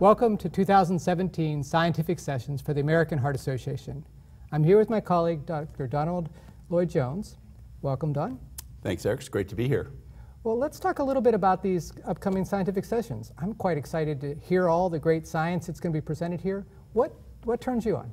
Welcome to 2017 Scientific Sessions for the American Heart Association. I'm here with my colleague, Dr. Donald Lloyd Jones. Welcome, Don. Thanks, Eric. It's great to be here. Well, let's talk a little bit about these upcoming scientific sessions. I'm quite excited to hear all the great science that's going to be presented here. What, what turns you on?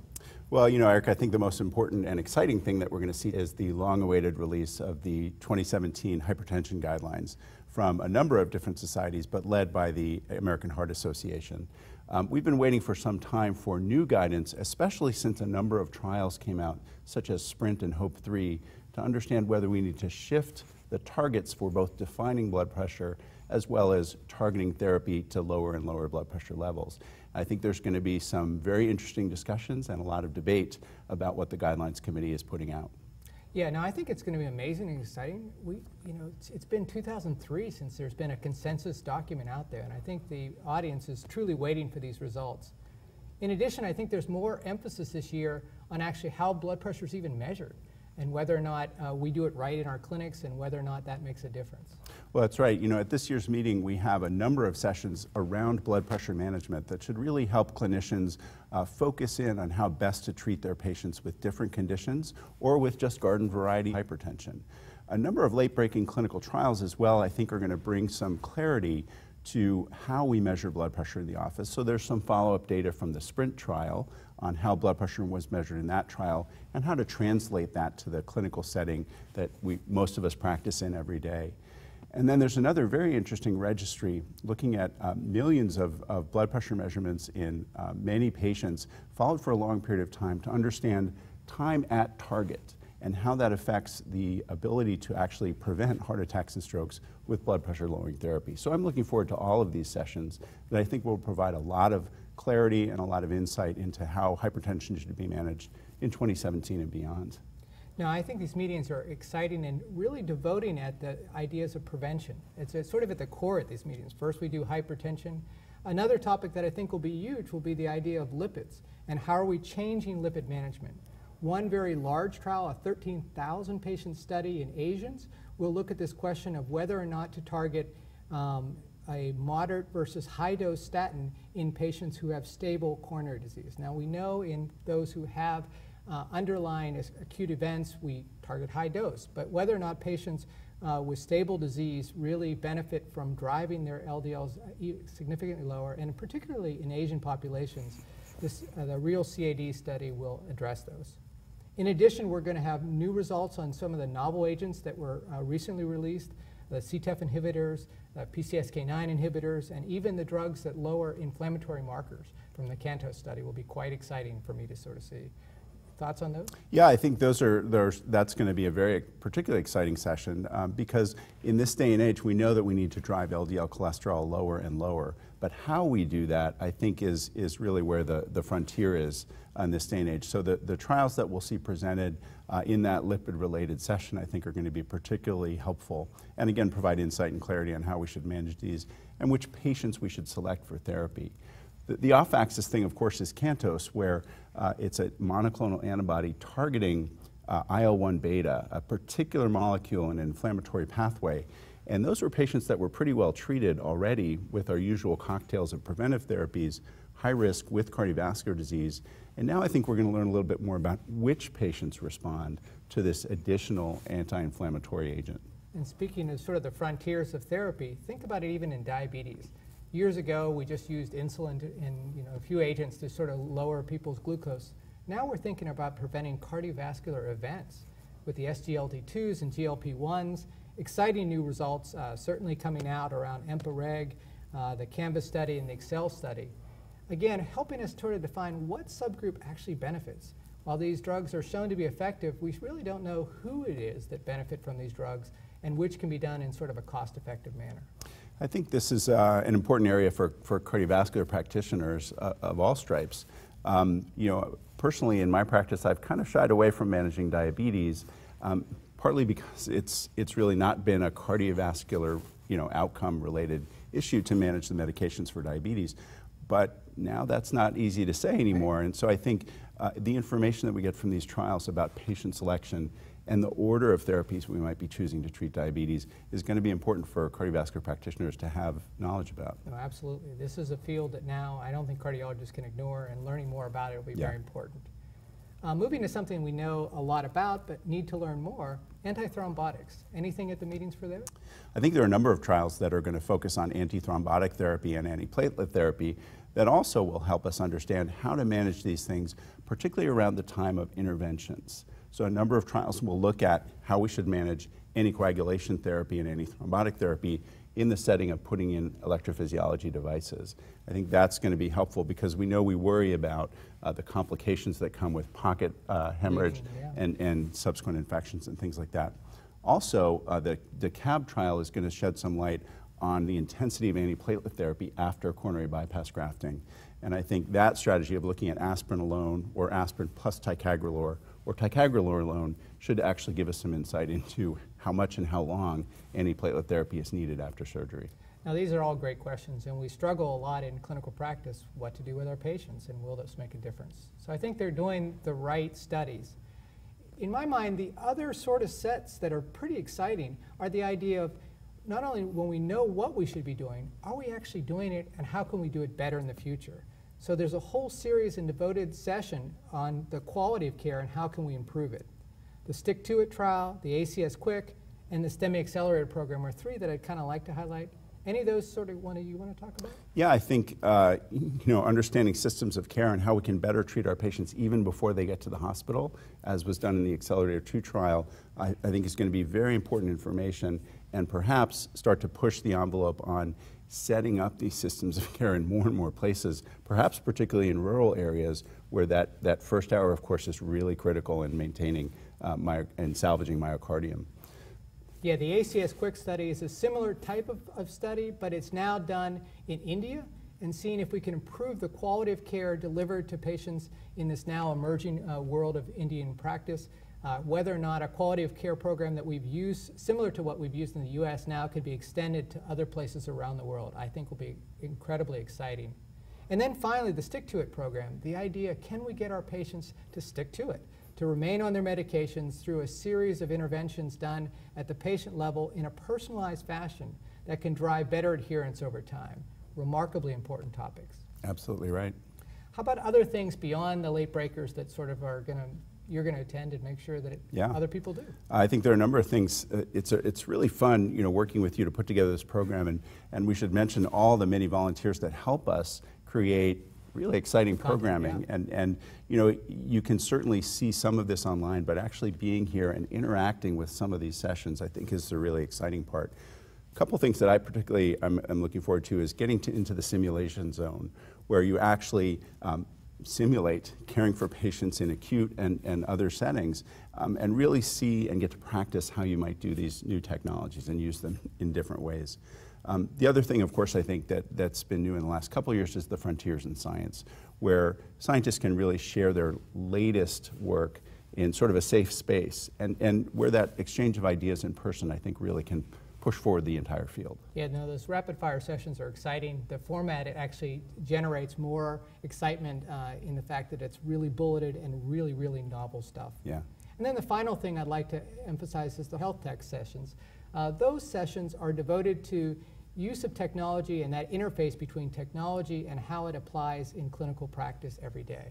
Well, you know, Eric, I think the most important and exciting thing that we're going to see is the long awaited release of the 2017 hypertension guidelines from a number of different societies, but led by the American Heart Association. Um, we've been waiting for some time for new guidance, especially since a number of trials came out, such as SPRINT and HOPE 3, to understand whether we need to shift the targets for both defining blood pressure as well as targeting therapy to lower and lower blood pressure levels. I think there's going to be some very interesting discussions and a lot of debate about what the Guidelines Committee is putting out. Yeah, no, I think it's going to be amazing and exciting. We, you know, it's, it's been 2003 since there's been a consensus document out there, and I think the audience is truly waiting for these results. In addition, I think there's more emphasis this year on actually how blood pressure is even measured and whether or not uh, we do it right in our clinics and whether or not that makes a difference. Well, that's right. You know, at this year's meeting, we have a number of sessions around blood pressure management that should really help clinicians uh, focus in on how best to treat their patients with different conditions or with just garden variety hypertension. A number of late-breaking clinical trials as well, I think, are going to bring some clarity to how we measure blood pressure in the office. So there's some follow-up data from the SPRINT trial on how blood pressure was measured in that trial and how to translate that to the clinical setting that we, most of us practice in every day. And then there's another very interesting registry looking at uh, millions of, of, blood pressure measurements in uh, many patients followed for a long period of time to understand time at target and how that affects the ability to actually prevent heart attacks and strokes with blood pressure lowering therapy. So I'm looking forward to all of these sessions that I think will provide a lot of clarity and a lot of insight into how hypertension should be managed in 2017 and beyond. Now, I think these meetings are exciting and really devoting at the ideas of prevention. It's, it's sort of at the core of these meetings. First, we do hypertension. Another topic that I think will be huge will be the idea of lipids and how are we changing lipid management. One very large trial, a 13,000 patient study in Asians, will look at this question of whether or not to target um, a moderate versus high dose statin in patients who have stable coronary disease. Now we know in those who have uh, underlying acute events, we target high dose, but whether or not patients uh, with stable disease really benefit from driving their LDLs uh, significantly lower, and particularly in Asian populations, this, uh, the REAL-CAD study will address those. In addition, we're going to have new results on some of the novel agents that were uh, recently released, the CETP inhibitors, the PCSK9 inhibitors, and even the drugs that lower inflammatory markers from the CANTOS study will be quite exciting for me to sort of see. Thoughts on those? Yeah, I think those are those, that's going to be a very particularly exciting session um, because in this day and age, we know that we need to drive LDL cholesterol lower and lower. But how we do that, I think, is is really where the the frontier is in this day and age. So the the trials that we'll see presented uh, in that lipid-related session, I think, are going to be particularly helpful, and again, provide insight and clarity on how we should manage these and which patients we should select for therapy. The, the off-axis thing, of course, is CANTOS, where uh, it's a monoclonal antibody targeting uh, IL-1 beta, a particular molecule in an inflammatory pathway. And those were patients that were pretty well treated already with our usual cocktails of preventive therapies, high risk with cardiovascular disease. And now I think we're going to learn a little bit more about which patients respond to this additional anti-inflammatory agent. And speaking of sort of the frontiers of therapy, think about it even in diabetes. Years ago, we just used insulin and you know, a few agents to sort of lower people's glucose. Now we're thinking about preventing cardiovascular events with the SGLT2s and GLP1s. Exciting new results uh, certainly coming out around EMPA-REG, uh, the CANVAS study, and the EXSCEL study. Again, helping us sort of define what subgroup actually benefits. While these drugs are shown to be effective, we really don't know who it is that benefit from these drugs and which can be done in sort of a cost-effective manner. I think this is uh, an important area for, for cardiovascular practitioners uh, of all stripes. Um, you know, personally in my practice, I've kind of shied away from managing diabetes, um, partly because it's, it's really not been a cardiovascular, you know, outcome-related issue to manage the medications for diabetes. But now that's not easy to say anymore. And so I think uh, the information that we get from these trials about patient selection and the order of therapies we might be choosing to treat diabetes is going to be important for cardiovascular practitioners to have knowledge about. No, absolutely. This is a field that now I don't think cardiologists can ignore, and learning more about it will be Yeah. very important. Uh, moving to something we know a lot about but need to learn more, antithrombotics. Anything at the meetings for that? I think there are a number of trials that are going to focus on antithrombotic therapy and antiplatelet therapy that also will help us understand how to manage these things, particularly around the time of interventions. So a number of trials will look at how we should manage anticoagulation therapy and antithrombotic therapy in the setting of putting in electrophysiology devices. I think that's going to be helpful because we know we worry about uh, the complications that come with pocket uh, hemorrhage yeah. and, and subsequent infections and things like that. Also, uh, the, the CAB trial is going to shed some light on the intensity of antiplatelet therapy after coronary bypass grafting. And I think that strategy of looking at aspirin alone or aspirin plus ticagrelor or ticagrelor alone should actually give us some insight into how much and how long antiplatelet therapy is needed after surgery. Now, these are all great questions, and we struggle a lot in clinical practice what to do with our patients and will this make a difference. So I think they're doing the right studies. In my mind, the other sort of sets that are pretty exciting are the idea of not only when we know what we should be doing, are we actually doing it and how can we do it better in the future? So there's a whole series and devoted session on the quality of care and how can we improve it. The Stick to It trial, the ACS QUIK, and the STEMI Accelerator program are three that I'd kind of like to highlight. Any of those sort of one you want to talk about? Yeah, I think uh, you know understanding systems of care and how we can better treat our patients even before they get to the hospital, as was done in the Accelerator 2 trial, I, I think is going to be very important information and perhaps start to push the envelope on setting up these systems of care in more and more places, perhaps particularly in rural areas where that, that first hour, of course, is really critical in maintaining uh, and salvaging myocardium. Yeah, the ACS QUIK study is a similar type of, of study, but it's now done in India and seeing if we can improve the quality of care delivered to patients in this now emerging uh, world of Indian practice. Uh, whether or not a quality of care program that we've used, similar to what we've used in the US now, could be extended to other places around the world, I think will be incredibly exciting. And then finally, the Stick to It program. The idea can we get our patients to stick to it, to remain on their medications through a series of interventions done at the patient level in a personalized fashion that can drive better adherence over time? Remarkably important topics. Absolutely right. How about other things beyond the late breakers that sort of are going to you're going to attend and make sure that it, Yeah. other people do? I think there are a number of things. Uh, It's, a, it's really fun, you know, working with you to put together this program, and, and we should mention all the many volunteers that help us create really exciting programming. yeah. And, and, you know, you can certainly see some of this online, but actually being here and interacting with some of these sessions, I think, is the really exciting part. A couple things that I particularly am, am looking forward to is getting to, into the simulation zone, where you actually um, simulate caring for patients in acute and, and other settings um, and really see and get to practice how you might do these new technologies and use them in different ways. Um, the other thing, of course, I think that, that's been new in the last couple of years is the frontiers in science, where scientists can really share their latest work in sort of a safe space and, and where that exchange of ideas in person, I think, really can push forward the entire field. Yeah, no, those rapid fire sessions are exciting. The format it actually generates more excitement uh, in the fact that it's really bulleted and really, really novel stuff. Yeah. And then the final thing I'd like to emphasize is the health tech sessions. Uh, those sessions are devoted to use of technology and that interface between technology and how it applies in clinical practice every day.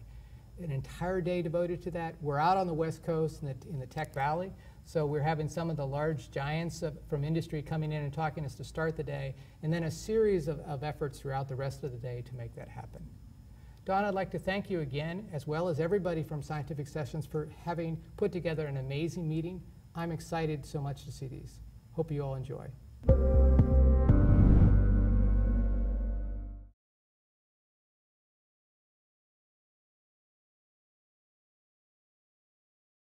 An entire day devoted to that. We're out on the West Coast in the, in the Tech Valley, so we're having some of the large giants of, from industry coming in and talking to us to start the day, and then a series of, of efforts throughout the rest of the day to make that happen. Don, I'd like to thank you again, as well as everybody from Scientific Sessions for having put together an amazing meeting. I'm excited so much to see these. Hope you all enjoy.